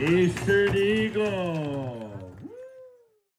Eastern Eagle.